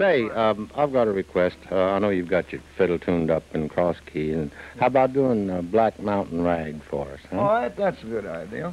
Say, um, I've got a request. Uh, I know you've got your fiddle tuned up in cross key, and how about doing uh, Black Mountain Rag for us? Huh? All right, that's a good idea.